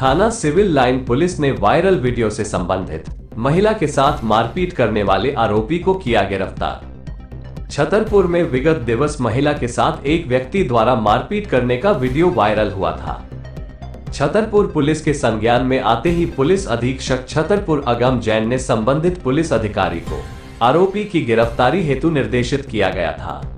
थाना civil line police ने viral video से संबंधित महिला के साथ मारपीट करने वाले आरोपी को किया गिरफ़्तार। छतरपुर में विगत दिवस महिला के साथ एक व्यक्ति द्वारा मारपीट करने का वीडियो वायरल हुआ था। छतरपुर पुलिस के संज्ञान में आते ही पुलिस अधीक्षक छतरपुर अगम जैन ने संबंधित पुलिस अधिकारी को आरोपी की गिरफ्तारी हेतु निर्देशित किया गया था।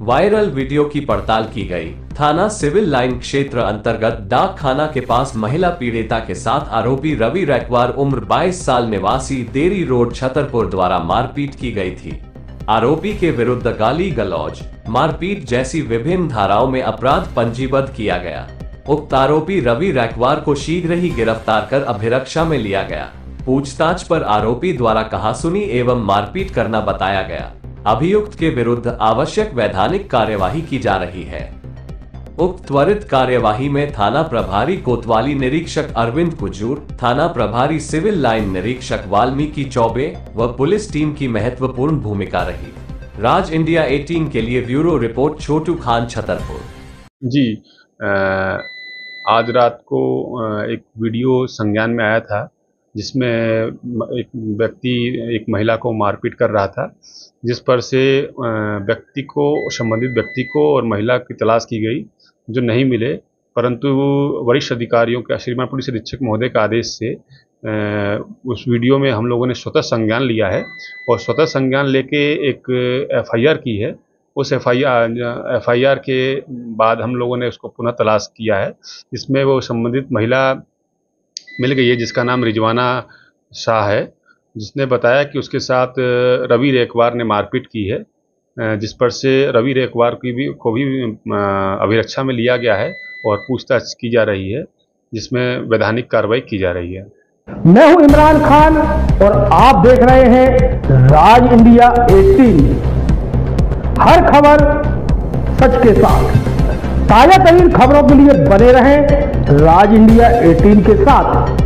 वायरल वीडियो की पड़ताल की गई। थाना सिविल लाइन क्षेत्र अंतर्गत डाक खाना के पास महिला पीड़िता के साथ आरोपी रवि रैकवार, उम्र 22 साल, निवासी देरी रोड, छतरपुर द्वारा मारपीट की गई थी। आरोपी के विरुद्ध गाली गलौज, मारपीट जैसी विभिन्न धाराओं में अपराध पंजीबद्ध किया गया। उक्त आरोपी रवि रैकवार को शीघ्र ही गिरफ़्तार कर अभिरक्षा में लिया गया। पूछताछ पर आरोपी द्वारा कहासुनी एवं मारपीट करना बताया गया। अभियुक्त के विरुद्ध आवश्यक वैधानिक कार्यवाही की जा रही है। उक्त त्वरित कार्यवाही में थाना प्रभारी कोतवाली निरीक्षक अरविंद कुजूर थाना प्रभारी सिविल लाइन निरीक्षक वाल्मीकि चौबे व पुलिस टीम की महत्वपूर्ण भूमिका रही। राज इंडिया 18 के लिए ब्यूरो रिपोर्ट छोटू खान छतरपुर। जी आ, आज रात को एक वीडियो संज्ञान में आया था जिसमें एक व्यक्ति, एक महिला को मारपीट कर रहा था, जिस पर से व्यक्ति को, संबंधित व्यक्ति को और महिला की तलाश की गई, जो नहीं मिले। परंतु वरिष्ठ अधिकारियों के, श्रीमान पुलिस अधीक्षक महोदय के आदेश से उस वीडियो में हम लोगों ने स्वतः संज्ञान लिया है और स्वतः संज्ञान लेके एक एफआईआर की है। उस F I F I R के बाद हम लोगों ने उसको पुनः तलाश किया है इसमें वो संबंधित महिला मिल गई है, जिसका नाम रिजवाना शाह है, जिसने बताया कि उसके साथ रवि रेखवार ने मारपीट की है जिस पर से रवि रेखवार की भी, को भी अभिरक्षा में लिया गया है और पूछताछ की जा रही है, जिसमें वैधानिक कार्रवाई की जा रही है। मैं हूँ इमरान खान और आप देख रहे हैं राज इंडिया 18 हर खबर सच के साथ। ताज़ा तरीन खबरों के लिए बने रहें राज इंडिया 18 के साथ।